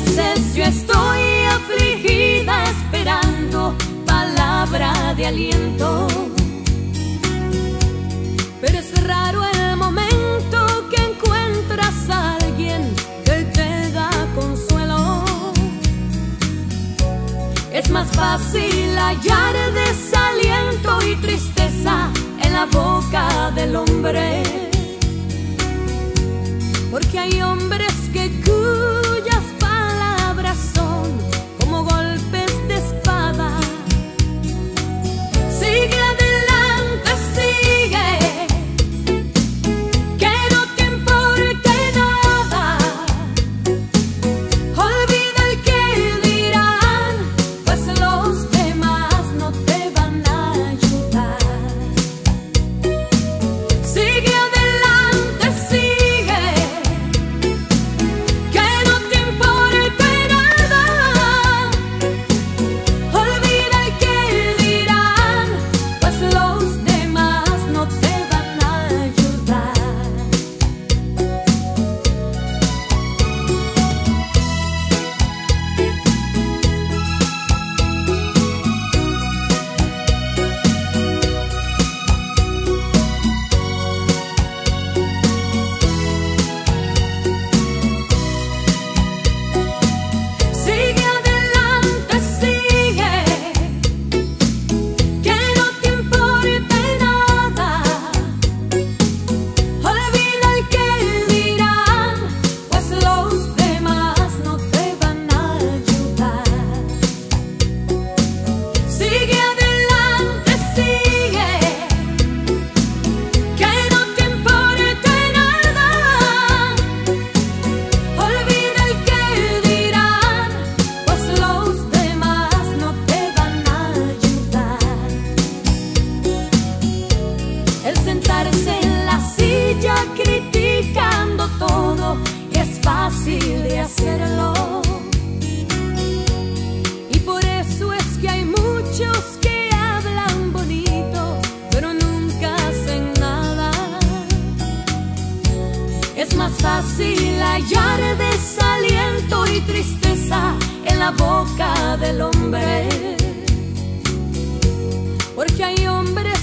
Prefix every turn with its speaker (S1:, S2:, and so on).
S1: veces yo estoy afligida esperando palabra de aliento. Pero es raro el momento que encuentras a alguien que te da consuelo. Es más fácil hallar desaliento y tristeza en la boca del hombre. de hacerlo. Y por eso es que hay muchos que hablan bonito, pero nunca hacen nada. Es más fácil hallar desaliento y tristeza en la boca del hombre. Porque hay hombres